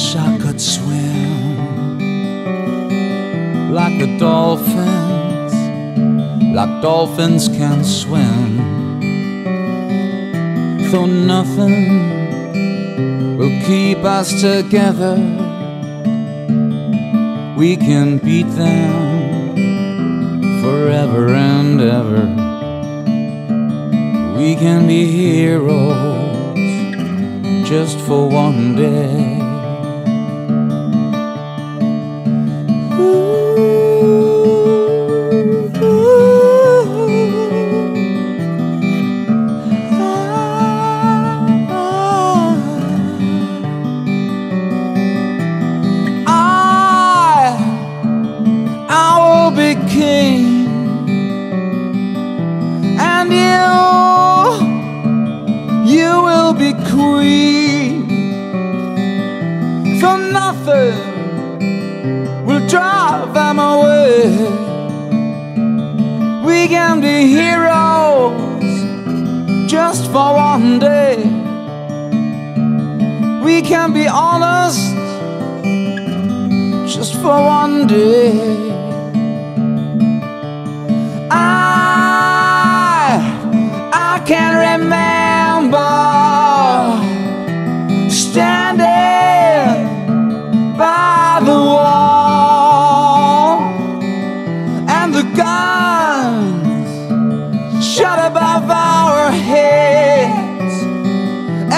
wish I could swim like the dolphins, like dolphins can swim. Though nothing will keep us together, we can beat them forever and ever. We can be heroes just for one day. King, and you, you will be queen. For nothing will drive them away. We can be heroes just for one day. We can be honest just for one day. Wall and the guns shot above our heads,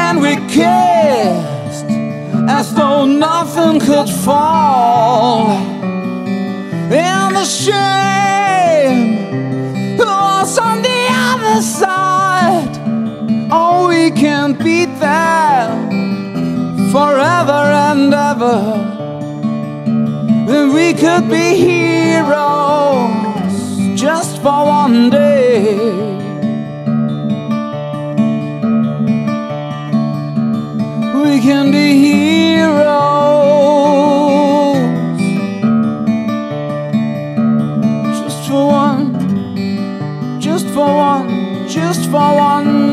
and we kissed as though nothing could fall. And the shame was on the other side. Oh, we can beat them forever and ever. We could be heroes just for one day. we can be heroes just for one, just for one, just for one